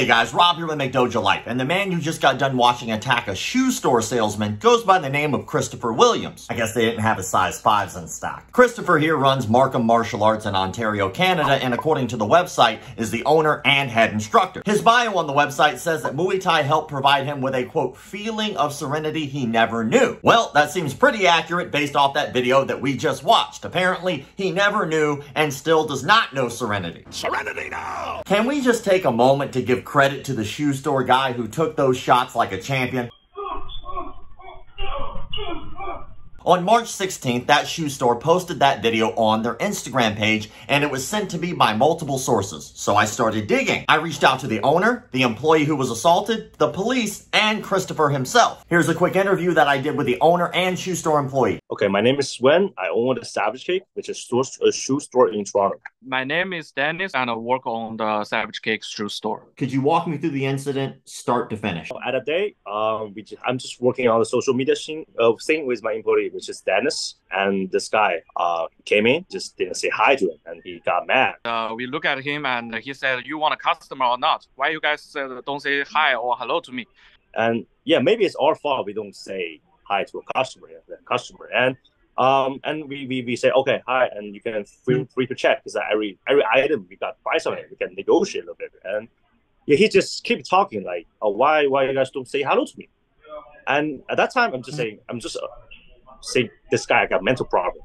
Hey guys, Rob here with McDojo Life, and the man you just got done watching attack a shoe store salesman goes by the name of Christopher Williams. I guess they didn't have his size 5s in stock. Christopher here runs Markham Martial Arts in Ontario, Canada, and according to the website, is the owner and head instructor. His bio on the website says that Muay Thai helped provide him with a, quote, feeling of serenity he never knew. Well, that seems pretty accurate based off that video that we just watched. Apparently, he never knew and still does not know serenity. Serenity now! Can we just take a moment to give credit to the shoe store guy who took those shots like a champion. On March 16th, that shoe store posted that video on their Instagram page and it was sent to me by multiple sources. So I started digging. I reached out to the owner, the employee who was assaulted, the police, and Christopher himself. Here's a quick interview that I did with the owner and shoe store employee. Okay, my name is Sven. I own the Savage Cake, which is a shoe store in Toronto. My name is Dennis and I work on the Savage Cake shoe store. Could you walk me through the incident start to finish? At a day, um, we just, I'm just working on the social media thing, uh, thing with my employee which is Dennis. And this guy uh, came in, just didn't say hi to him, and he got mad. Uh, we look at him and he said, "You want a customer or not? Why you guys don't say hi or hello to me?" And yeah, maybe it's our fault we don't say hi to a customer, the customer, and um, and we, we, we say okay, hi, and you can free, free to check because every every item we got price on it we can negotiate a little bit, and yeah, he just keep talking like, oh, why why you guys don't say hello to me? And at that time, I'm just saying, I'm just say this guy got mental problem,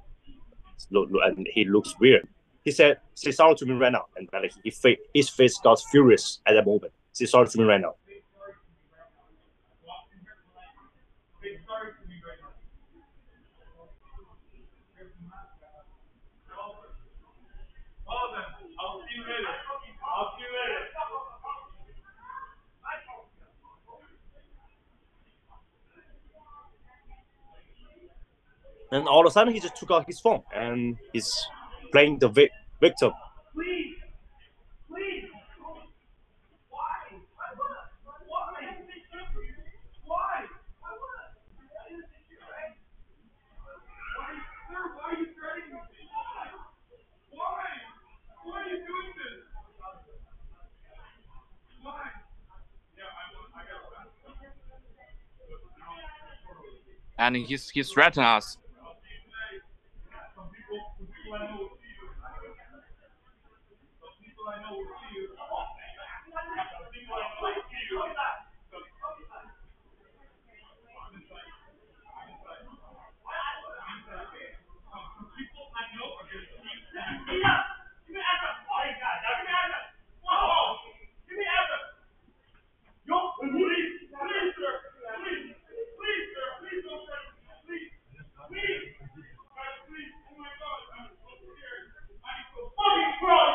and he looks weird. He said, "Say sorry to me right now," and like he fa- his face got furious at that moment. Say sorry to me right now. And all of a sudden, he just took out his phone and he's playing the vi- victim. and he's he's threatened us Christ.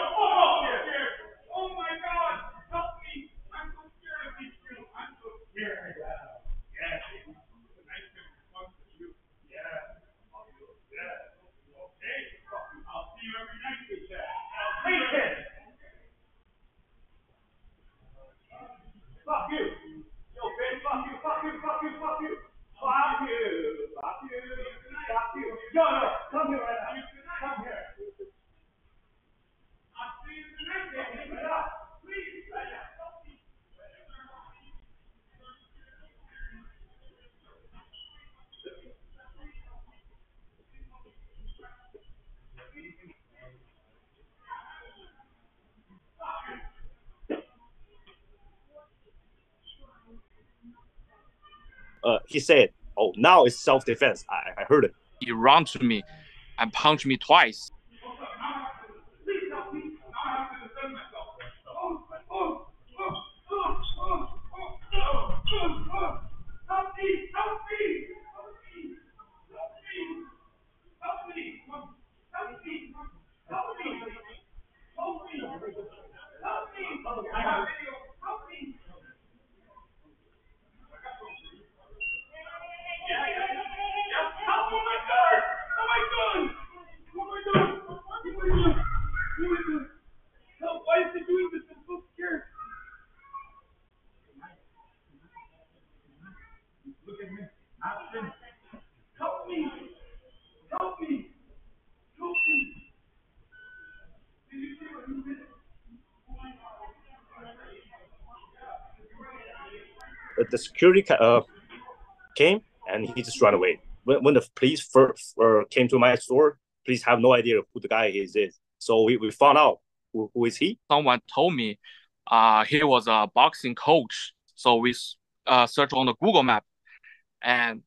Uh, he said, "Oh, now it's self-defense." I, I heard it. He ran to me and punched me twice. The security uh, came and he just ran away. When, when the police first uh, came to my store, police have no idea who the guy is. is. So we, we found out who, who is he. Someone told me uh, he was a boxing coach. So we uh, search on the Google map and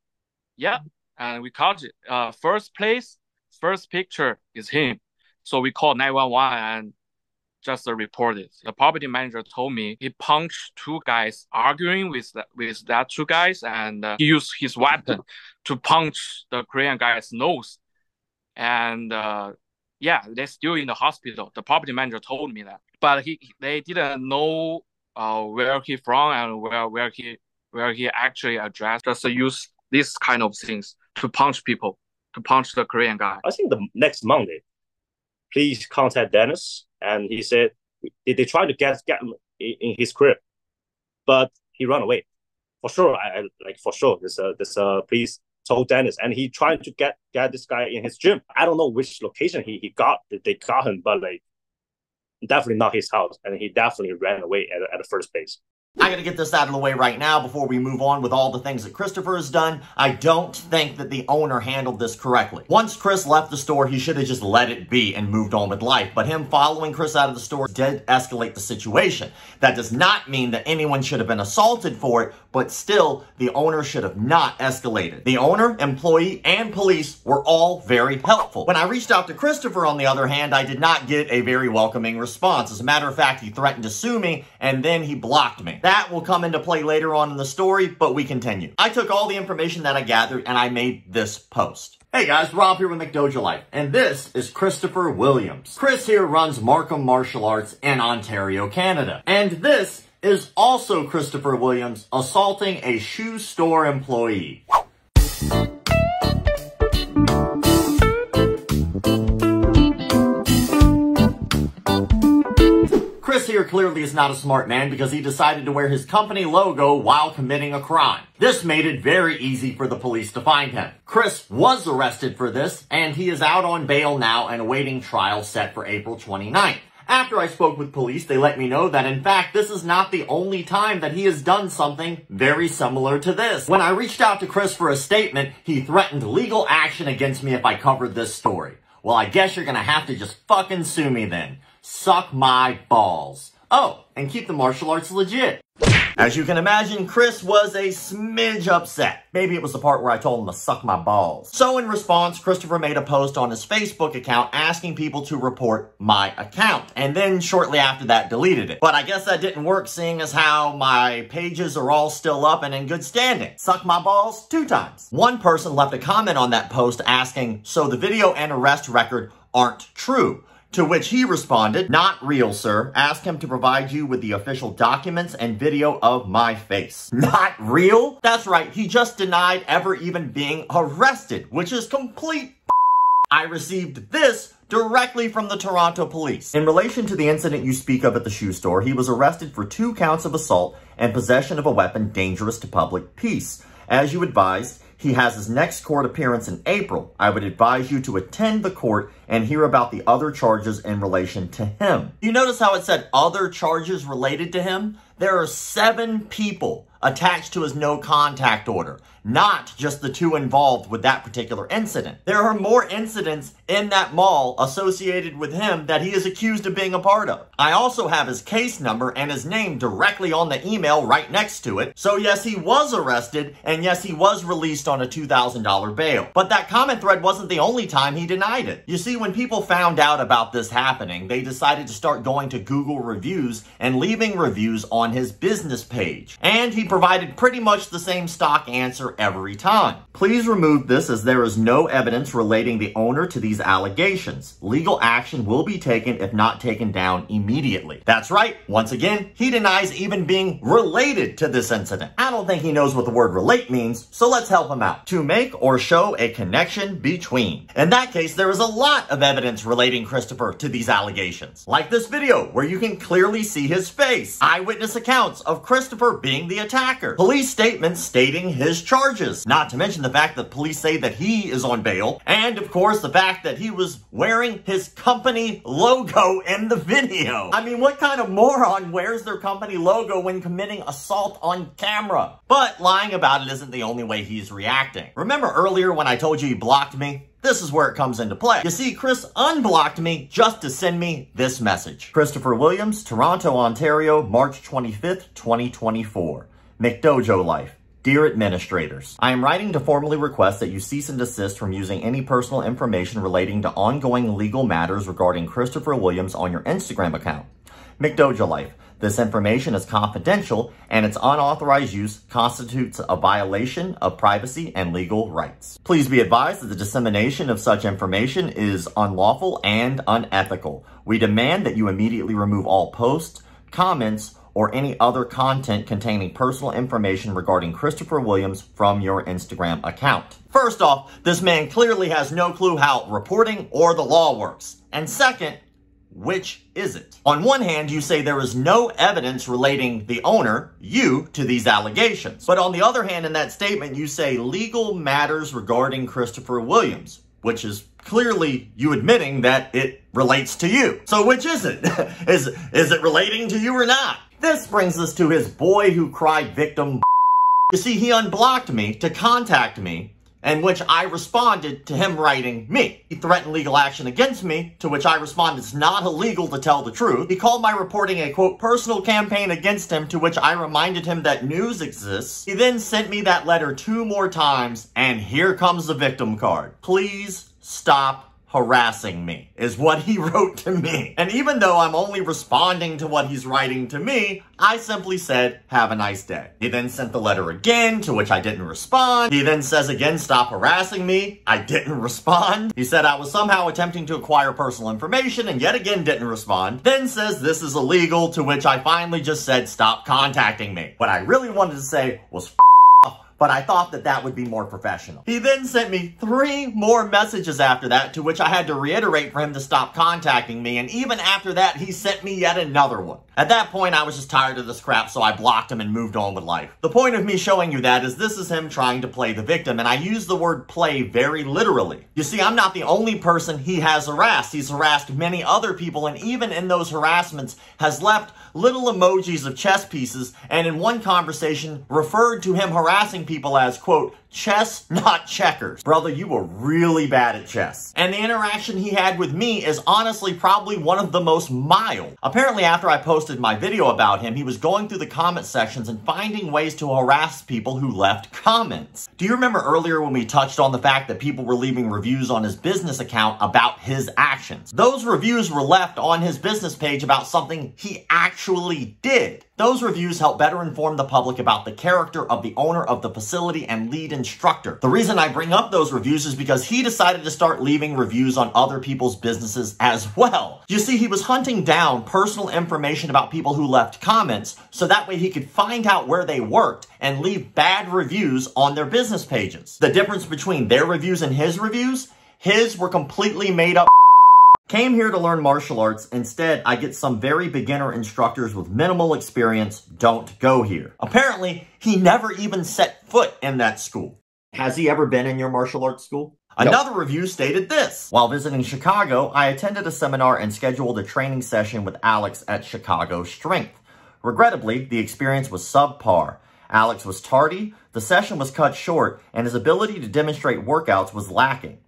yeah, and we caught it. Uh, first place, first picture is him. So we called 911 and just reported. The property manager told me he punched two guys arguing with that with that two guys, and uh, he used his weapon to punch the Korean guy's nose. And uh, yeah, they're still in the hospital. The property manager told me that, but he they didn't know uh, where he from and where where he where he actually addressed. Just use these kind of things to punch people, to punch the Korean guy. I think the next Monday, please contact Dennis and he said they, they tried to get get him in his crib, but he ran away. For sure, I, I like for sure. This uh this uh police told Dennis, and he tried to get get this guy in his gym. I don't know which location he, he got they got him, but like definitely not his house, and he definitely ran away at, at the first place. I gotta get this out of the way right now before we move on with all the things that Christopher has done. I don't think that the owner handled this correctly. Once Chris left the store, he should have just let it be and moved on with life. But him following Chris out of the store did escalate the situation. That does not mean that anyone should have been assaulted for it, but still, the owner should have not escalated. The owner, employee, and police were all very helpful. When I reached out to Christopher, on the other hand, I did not get a very welcoming response. As a matter of fact, he threatened to sue me, and then he blocked me. That will come into play later on in the story, but we continue. I took all the information that I gathered and I made this post. Hey guys, Rob here with McDojo Life, and this is Christopher Williams. Chris here runs Markham Martial Arts in Ontario, Canada. And this is also Christopher Williams assaulting a shoe store employee. Clearly is not a smart man because he decided to wear his company logo while committing a crime. This made it very easy for the police to find him. Chris was arrested for this, and he is out on bail now and awaiting trial set for April 29th. After I spoke with police, they let me know that in fact, this is not the only time that he has done something very similar to this. When I reached out to Chris for a statement, he threatened legal action against me if I covered this story. Well, I guess you're gonna have to just fucking sue me then. Suck my balls. Oh, and keep the martial arts legit. As you can imagine, Chris was a smidge upset. Maybe it was the part where I told him to suck my balls. So in response, Christopher made a post on his Facebook account asking people to report my account. And then shortly after that, deleted it. But I guess that didn't work seeing as how my pages are all still up and in good standing. Suck my balls two times. One person left a comment on that post asking, so the video and arrest record aren't true. To which he responded, not real, sir. Ask him to provide you with the official documents and video of my face. Not real? That's right, he just denied ever even being arrested, which is complete I received this directly from the Toronto police. In relation to the incident you speak of at the shoe store, he was arrested for two counts of assault and possession of a weapon dangerous to public peace. As you advised, he has his next court appearance in April. I would advise you to attend the court and hear about the other charges in relation to him. You notice how it said other charges related to him? There are seven people attached to his no contact order, not just the two involved with that particular incident. There are more incidents in that mall associated with him that he is accused of being a part of. I also have his case number and his name directly on the email right next to it. So yes, he was arrested and yes, he was released on a $2,000 bail. But that comment thread wasn't the only time he denied it. You see, when people found out about this happening, they decided to start going to Google reviews and leaving reviews on his business page. And he provided pretty much the same stock answer every time. Please remove this as there is no evidence relating the owner to these allegations. Legal action will be taken if not taken down immediately. That's right, once again, he denies even being related to this incident. I don't think he knows what the word relate means, so let's help him out. To make or show a connection between. In that case, there is a lot of evidence relating Christopher to these allegations. Like this video, where you can clearly see his face. Eyewitness accounts of Christopher being the attacker Police statements stating his charges, not to mention the fact that police say that he is on bail, and of course the fact that he was wearing his company logo in the video. I mean, what kind of moron wears their company logo when committing assault on camera? But lying about it isn't the only way he's reacting. Remember earlier when I told you he blocked me? This is where it comes into play. You see, Chris unblocked me just to send me this message. Christopher Williams, Toronto, Ontario, March 25th, 2024. McDojo Life. Dear administrators, I am writing to formally request that you cease and desist from using any personal information relating to ongoing legal matters regarding Christopher Williams on your Instagram account. McDojo Life. This information is confidential and its unauthorized use constitutes a violation of privacy and legal rights. Please be advised that the dissemination of such information is unlawful and unethical. We demand that you immediately remove all posts, comments, or any other content containing personal information regarding Christopher Williams from your Instagram account. First off, this man clearly has no clue how reporting or the law works. And second, which is it? On one hand, you say there is no evidence relating the owner, you, to these allegations. But on the other hand, in that statement, you say legal matters regarding Christopher Williams, which is clearly you admitting that it relates to you. So which is it? is, is it relating to you or not? This brings us to his boy who cried victim. You see, he unblocked me to contact me in which I responded to him writing me. He threatened legal action against me, to which I responded it's not illegal to tell the truth. He called my reporting a quote personal campaign against him, to which I reminded him that news exists. He then sent me that letter two more times, and here comes the victim card. Please stop harassing me, is what he wrote to me. And even though I'm only responding to what he's writing to me, I simply said, have a nice day. He then sent the letter again, to which I didn't respond. He then says again, stop harassing me. I didn't respond. He said I was somehow attempting to acquire personal information and yet again didn't respond. Then says this is illegal, to which I finally just said, stop contacting me. What I really wanted to say was, but I thought that that would be more professional. He then sent me three more messages after that, to which I had to reiterate for him to stop contacting me, and even after that, he sent me yet another one. At that point, I was just tired of this crap, so I blocked him and moved on with life. The point of me showing you that is this is him trying to play the victim, and I use the word play very literally. You see, I'm not the only person he has harassed. He's harassed many other people, and even in those harassments, has left little emojis of chess pieces, and in one conversation, referred to him harassing people as, quote, chess, not checkers. Brother, you were really bad at chess. And the interaction he had with me is honestly probably one of the most mild. Apparently, after I posted my video about him, he was going through the comment sections and finding ways to harass people who left comments. Do you remember earlier when we touched on the fact that people were leaving reviews on his business account about his actions? Those reviews were left on his business page about something he actually did. Those reviews help better inform the public about the character of the owner of the facility and lead instructor. The reason I bring up those reviews is because he decided to start leaving reviews on other people's businesses as well. You see, he was hunting down personal information about people who left comments so that way he could find out where they worked and leave bad reviews on their business pages. The difference between their reviews and his reviews, his were completely made up Came here to learn martial arts. Instead, I get some very beginner instructors with minimal experience. Don't go here. Apparently, he never even set foot in that school. Has he ever been in your martial arts school? Another review stated this. While visiting Chicago, I attended a seminar and scheduled a training session with Alex at Chicago Strength. Regrettably, the experience was subpar. Alex was tardy, the session was cut short, and his ability to demonstrate workouts was lacking.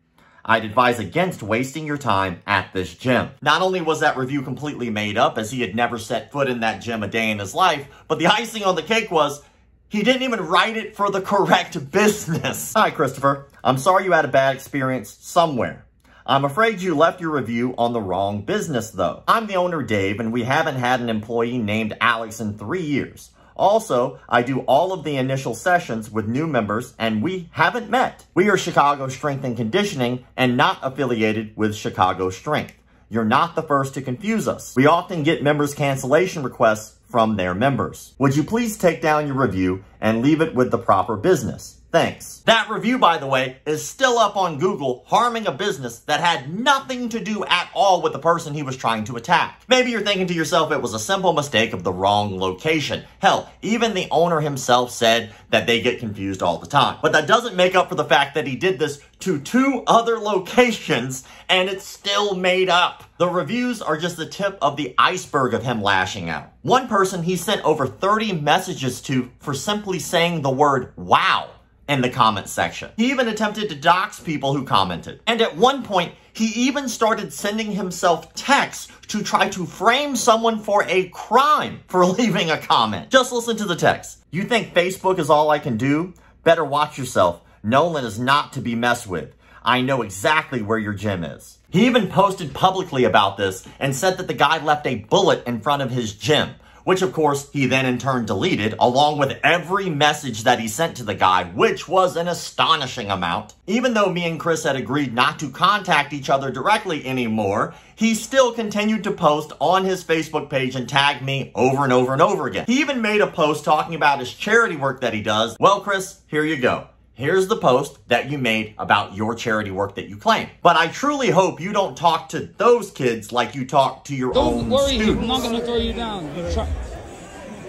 I'd advise against wasting your time at this gym. Not only was that review completely made up as he had never set foot in that gym a day in his life, but the icing on the cake was he didn't even write it for the correct business. Hi, Christopher. I'm sorry you had a bad experience somewhere. I'm afraid you left your review on the wrong business, though. I'm the owner, Dave, and we haven't had an employee named Alex in three years. Also, I do all of the initial sessions with new members and we haven't met. We are Chicago Strength and Conditioning and not affiliated with Chicago Strength. You're not the first to confuse us. We often get members cancellation requests from their members. Would you please take down your review and leave it with the proper business? Thanks. That review, by the way, is still up on Google, harming a business that had nothing to do at all with the person he was trying to attack. Maybe you're thinking to yourself it was a simple mistake of the wrong location. Hell, even the owner himself said that they get confused all the time. But that doesn't make up for the fact that he did this to two other locations and it's still made up. The reviews are just the tip of the iceberg of him lashing out. One person he sent over 30 messages to for simply saying the word wow in the comment section. He even attempted to dox people who commented. And at one point, he even started sending himself texts to try to frame someone for a crime for leaving a comment. Just listen to the text. You think Facebook is all I can do? Better watch yourself. Nolan is not to be messed with. I know exactly where your gym is. He even posted publicly about this and said that the guy left a bullet in front of his gym which of course he then in turn deleted, along with every message that he sent to the guy, which was an astonishing amount. Even though me and Chris had agreed not to contact each other directly anymore, he still continued to post on his Facebook page and tag me over and over and over again. He even made a post talking about his charity work that he does. Well, Chris, here you go. Here's the post that you made about your charity work that you claim. But I truly hope you don't talk to those kids like you talk to your own kids. don't own worry, students. I'm not gonna throw you down. You try-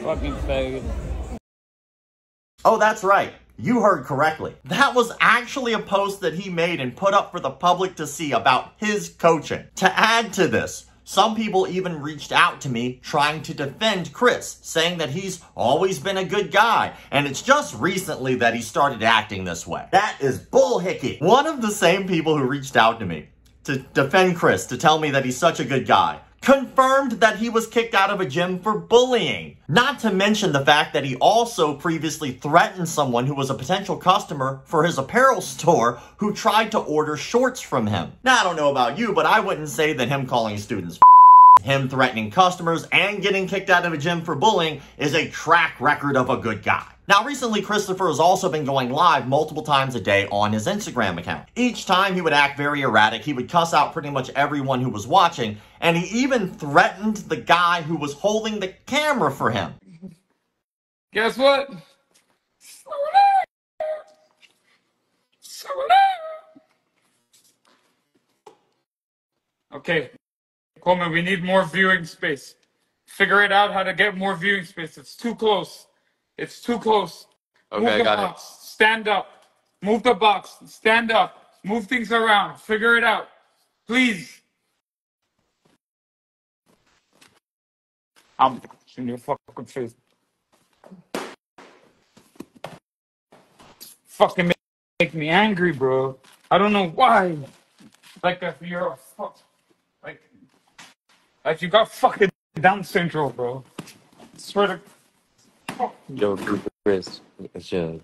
Fucking faggot. Oh, that's right. You heard correctly. That was actually a post that he made and put up for the public to see about his coaching. To add to this, some people even reached out to me trying to defend Chris, saying that he's always been a good guy, and it's just recently that he started acting this way. That is bullhickey. One of the same people who reached out to me to defend Chris, to tell me that he's such a good guy, confirmed that he was kicked out of a gym for bullying. Not to mention the fact that he also previously threatened someone who was a potential customer for his apparel store who tried to order shorts from him. Now, I don't know about you, but I wouldn't say that him calling students him threatening customers and getting kicked out of a gym for bullying is a track record of a good guy. Now, recently, Christopher has also been going live multiple times a day on his Instagram account. Each time he would act very erratic, he would cuss out pretty much everyone who was watching, and he even threatened the guy who was holding the camera for him. Guess what? Okay, Coleman, we need more viewing space. Figure it out how to get more viewing space. It's too close. It's too close. Okay, Move I the got it. box. Stand up. Move the box. Stand up. Move things around. Figure it out. Please. I'm in your fucking face. Fucking make, me angry, bro. I don't know why. Like if you're a fuck, like you got fucking Down syndrome, bro. swear to. Yo, Chris, chill.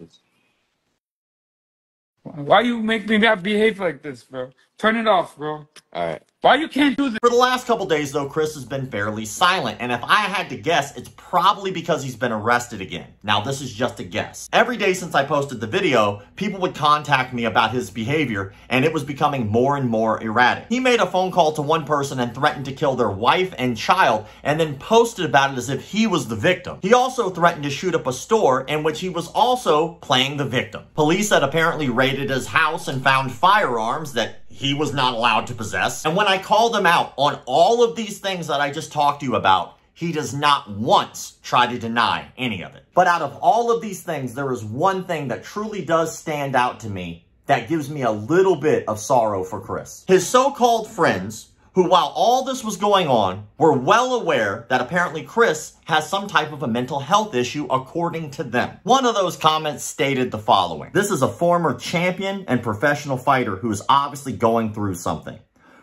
Why you make me not behave like this, bro? Turn it off, bro. All right. Why you can't do this? For the last couple days, though, Chris has been fairly silent, and if I had to guess, it's probably because he's been arrested again. Now, this is just a guess. Every day since I posted the video, people would contact me about his behavior, and it was becoming more and more erratic. He made a phone call to one person and threatened to kill their wife and child, and then posted about it as if he was the victim. He also threatened to shoot up a store in which he was also playing the victim. Police had apparently raided his house and found firearms that he was not allowed to possess. And when I called him out on all of these things that I just talked to you about, he does not once try to deny any of it. But out of all of these things, there is one thing that truly does stand out to me that gives me a little bit of sorrow for Chris. His so-called friends, who while all this was going on, were well aware that apparently Chris has some type of a mental health issue according to them. One of those comments stated the following. This is a former champion and professional fighter who is obviously going through something.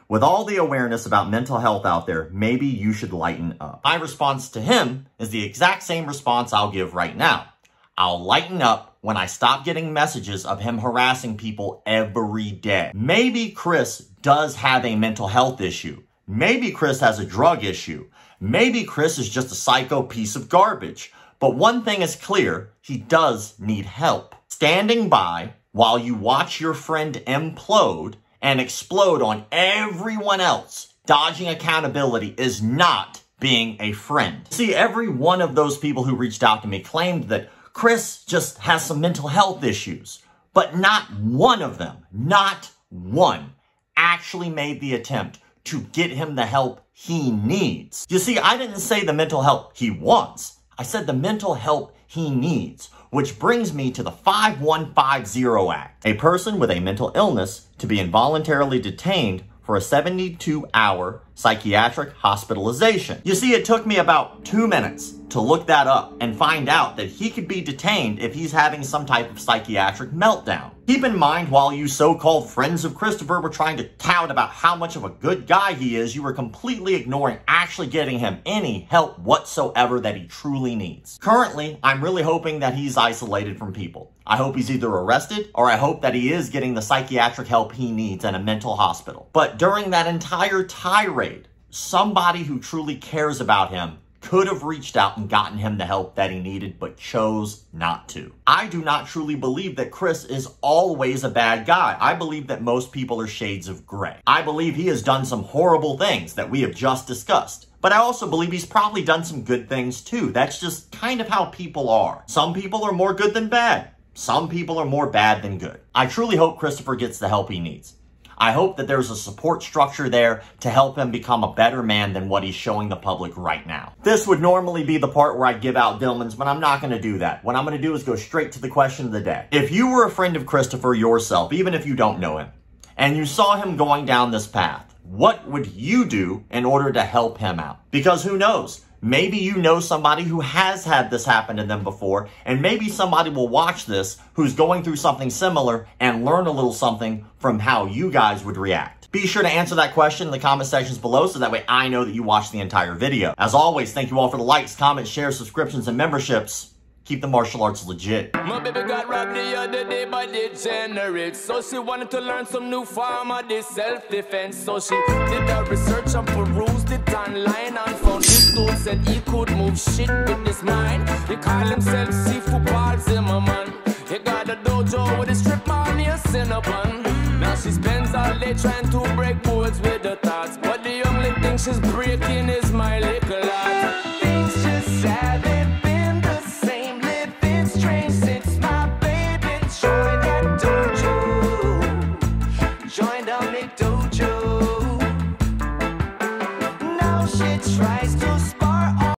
With all the awareness about mental health out there, maybe you should lighten up. My response to him is the exact same response I'll give right now. I'll lighten up when I stop getting messages of him harassing people every day. Maybe Chris does have a mental health issue. Maybe Chris has a drug issue. Maybe Chris is just a psycho piece of garbage. But one thing is clear, he does need help. Standing by while you watch your friend implode and explode on everyone else, dodging accountability is not being a friend. See, every one of those people who reached out to me claimed that Chris just has some mental health issues. but not one of them, not one, actually made the attempt to get him the help he needs. You see, I didn't say the mental help he wants. I said the mental help he needs, which brings me to the 5150 Act. A person with a mental illness to be involuntarily detained for a 72 hour psychiatric hospitalization. You see, it took me about two minutes to look that up and find out that he could be detained if he's having some type of psychiatric meltdown. Keep in mind, while you so-called friends of Christopher were trying to tout about how much of a good guy he is, you were completely ignoring actually getting him any help whatsoever that he truly needs. Currently, I'm really hoping that he's isolated from people. I hope he's either arrested or I hope that he is getting the psychiatric help he needs in a mental hospital. But during that entire tirade, somebody who truly cares about him could have reached out and gotten him the help that he needed, but chose not to. I do not truly believe that Chris is always a bad guy. I believe that most people are shades of gray. I believe he has done some horrible things that we have just discussed. But I also believe he's probably done some good things too. That's just kind of how people are. Some people are more good than bad. Some people are more bad than good. I truly hope Christopher gets the help he needs. I hope that there's a support structure there to help him become a better man than what he's showing the public right now. This would normally be the part where I give out Dillman's, but I'm not going to do that. What I'm going to do is go straight to the question of the day. If you were a friend of Christopher yourself, even if you don't know him, and you saw him going down this path, what would you do in order to help him out? Because who knows? Maybe you know somebody who has had this happen to them before, and maybe somebody will watch this who's going through something similar and learn a little something from how you guys would react. Be sure to answer that question in the comment sections below so that way I know that you watched the entire video. As always, thank you all for the likes, comments, shares, subscriptions, and memberships. Keep the martial arts legit. My baby got robbed the other day by. So she wanted to learn some new form of self-defense. So she did her research online dude said he could move shit with his mind. He call himself Seafood Paul Zimmerman. He got a dojo with a strip mall near Cinnabon. Now she spends all day trying to break boards with her thoughts. But the only thing she's breaking is my little heart.